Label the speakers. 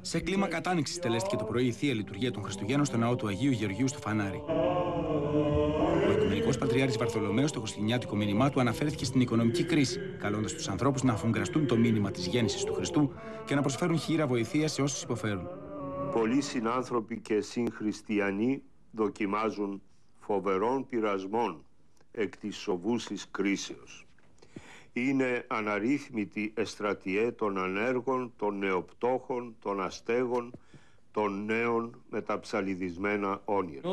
Speaker 1: Σε κλίμα κατάνοιξης τελέστηκε το πρωί η θεία λειτουργία των Χριστουγέννων στο ναό του Αγίου Γεωργίου στο Φανάρι. Ο Οικουμενικός Πατριάρχης Βαρθολομαίο στο χριστουγεννιάτικο μήνυμά του αναφέρθηκε στην οικονομική κρίση, καλώντας τους ανθρώπους να αφουγκραστούν το μήνυμα της γέννησης του Χριστού και να προσφέρουν χείρα βοηθεία σε όσους υποφέρουν.
Speaker 2: Πολλοί συνάνθρωποι και συγχριστιανοί δοκιμάζουν φοβερών πειρασμών εκ της σοβούσης κρίσεως. Είναι αναρρύθμιτη εστρατιέ των ανέργων, των νεοπτώχων, των αστέγων, των νέων με τα ψαλιδισμένα όνειρα.